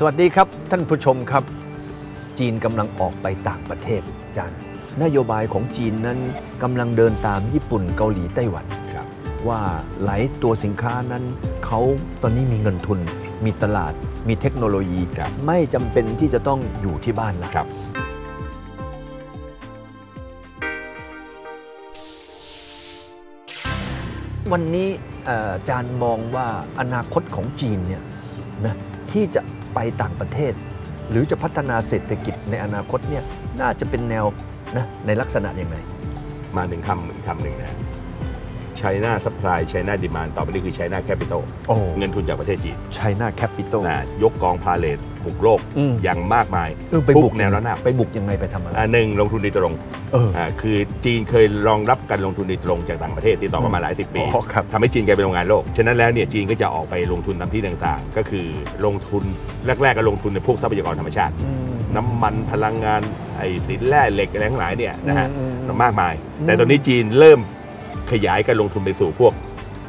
สวัสดีครับท่านผู้ชมครับ จีนกำลังออกไปต่างประเทศจานนโยบายของจีนนั้นกำลังเดินตามญี่ปุ่นเกาหลีไต้หวันครับว่าหลายตัวสินค้านั้นเขาตอนนี้มีเงินทุน มีตลาด มีเทคโนโลยีครับไม่จำเป็นที่จะต้องอยู่ที่บ้านละครับ วันนี้เอ่ออาจารย์มองว่าอนาคตของจีนเนี่ยนะที่จะ ไปต่างประเทศ หรือจะพัฒนาเศรษฐกิจในอนาคตเนี่ยน่าจะเป็นแนวนะในลักษณะอย่างไรมาถึงคำอีกคำหนึ่งนะ China Supply China Demand ต่อไปนี้คือ China Capital โอ้เงินทุนจากประเทศจีน ไชน่าแคปิตอล นะยกกองพาเลทบุกโลกอืม อย่างมากมายไปบุกทุแนวระนาบไปบุกยังไงไปทำอะไรอ่าหนึ่งลงทุนโดยตรงเออ อ่าคือจีนเคยรองรับการลงทุนโดยตรงจากต่างประเทศที่ต่อกันมาหลายสิบปี อ๋อครับ ทำให้จีนกลายเป็นโรงงานโลก ฉะนั้นแล้วเนี่ยจีนก็จะออกไปลงทุนตามที่ต่างๆ ก็คือลงทุนแรกๆก็ลงทุนในพวกทรัพยากรธรรมชาติ อืม น้ำมันพลังงานไอ้สินแร่เหล็กอะไรทั้งหลายเนี่ยนะฮะอืมอืมมากมายอืมแต่ตอนนี้จีนเริ่ม ขยายการลงทุนไปสู่พวก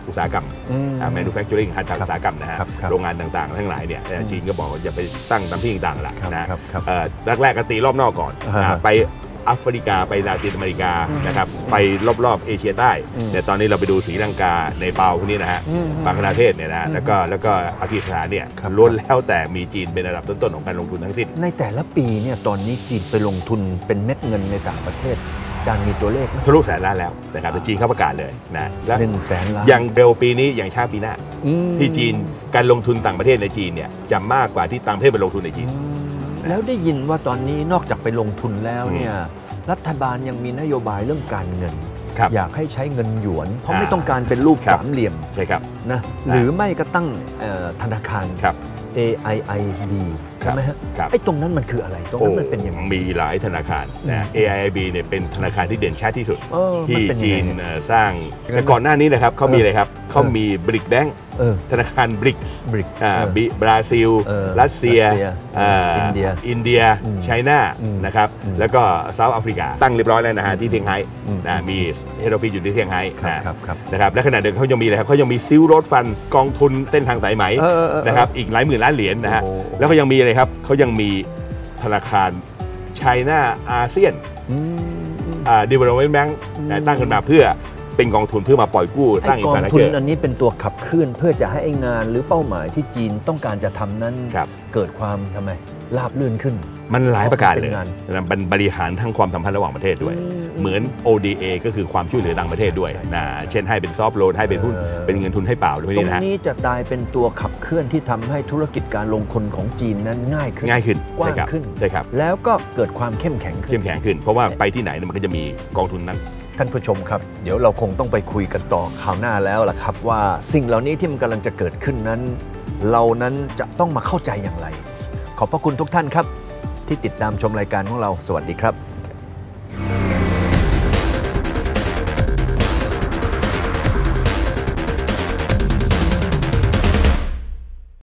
อุตสาหกรรมอืมอ่า manufacturing ทางครับอุตสาหกรรมนะฮะครับครับโรงงานต่างๆ ทั้งหลายเนี่ยเอ่ออืมจีนก็บอกว่าจะไปตั้งตามที่ต่างๆแหละครับนะครับครับเอ่อแรกๆก็ตีรอบนอกก่อนอ่าอ่าไปแอฟริกาไปลาตินอเมริกาอืมนะครับไปรอบๆเอเชียใต้อืมแต่ตอนนี้เราไปดูศรีลังกาในเปาพวกนี้นะฮะอืมบางประเทศเนี่ยนะฮะอืมแล้วก็แล้วก็ปากีสถานเนี่ยครับล้วนแล้วแต่มีจีนเป็นระดับต้นๆของการลงทุนทั้งสิ้น ในแต่ละปีเนี่ยตอนนี้จีนไปลงทุนเป็นเม็ดเงินในต่างประเทศอา จารย์มีตัวเลขไหม ทะลุแสนล้านแล้วนะครับแต่จีนเขาประกาศเลยนะและหนึ่งแสนล้านอย่างเร็วปีนี้อย่างช้าปีหน้า อืมที่จีนการลงทุนต่างประเทศในจีนเนี่ยจะมากกว่าที่ต่างประเทศไปลงทุนในจีนอืมแล้วได้ยินว่าตอนนี้นอกจากไปลงทุนแล้วเนี่ยรัฐบาลยังมีนโยบายเรื่องการเงิน ครับอยากให้ใช้เงินหยวน เพราะอ่าไม่ต้องการเป็นรูปครับ สามเหลี่ยมใช่ครับ นะหรือไม่ก็ตั้งเอ่อธนาคาร ครับ AIIB ครัใช่บไหมฮะครับไอ้ตรงนั้นมันคืออะไรตรงนั้นมันเป็นยังไงมีหลายธนาคารนะอืม AIIB เนี่ยเป็นธนาคารที่เด่นชัดที่สุดเออมันที่เป็นยังจีไงนเนี่ยเอ่อสร้างยังไงแต่ก่อนหน้านี้นะครับเขามีเลยครับ เขามี BRICS Bank เออธนาคาร BRICS BRICS อ่าบิบราซิลเออรัสเซียรัสเซียอ่าอินเดีย อินเดียอืม China อืมนะครับอืมแล้วก็ South Africa ตั้งเรียบร้อยแล้วนะฮะที่เซี่ยงไฮ้อืมนะมี head office อยู่ที่เซี่ยงไฮ้ครับนะครับครับนะครับและขณะเดียวกันเขายังมีเลยครับเขายังมี Silk Road Fund กองทุนเส้นทางสายไหมเออเออเออนะครับอีกหลายหมื่นล้านเหรียญนะฮะโอ้โหแล้วก็ยังมีอะไรครับเขายังมีธนาคาร Chinaอาเซียนอืมอ่า development bank อืมนะตั้งขึ้นมาเพื่อ เป็นกองทุนเพื่อมาปล่อยกู้สร้างไอ้อินกอฟรางสตรักทุนเจอร์อันนี้เป็นตัวขับเคลื่อนเพื่อจะให้ไอ้งานหรือเป้าหมายที่จีนต้องการจะทำนั้นครับเกิดความทำไมราบรื่นขึ้น มันหลายประการเลยเป็นงานนะมันบริหารทั้งความสัมพันธ์ระหว่างประเทศด้วยอืมเหมือน ODA ก็คือความช่วยเหลือต่างประเทศด้วยใช่นะเช่นให้เป็น soft loan ให้เป็นหุ้นเออเป็นเงินทุนให้เปล่าหรือไม่นี่นะฮะตรงนี้จะกลายเป็นตัวขับเคลื่อนที่ทำให้ธุรกิจการลงทุนของจีนนั้นง่ายขึ้นง่ายขึ้นกว้างใช่ครับขึ้นใช่ครับแล้วก็เกิดความเข้มแข็งขึ้เข้นมแข็งขึ้น เพราะว่าไปที่ไหนเนี่ยมันก็จะมีกองทุนนั้น ท่านผู้ชมครับ เดี๋ยวเราคงต้องไปคุยกันต่อข่าวหน้าแล้วล่ะครับ ว่าสิ่งเหล่านี้ที่มันกำลังจะเกิดขึ้นนั้น เรานั้นจะต้องมาเข้าใจอย่างไร ขอบพระคุณทุกท่านครับ ที่ติดตามชมรายการของเราสวัสดีครับ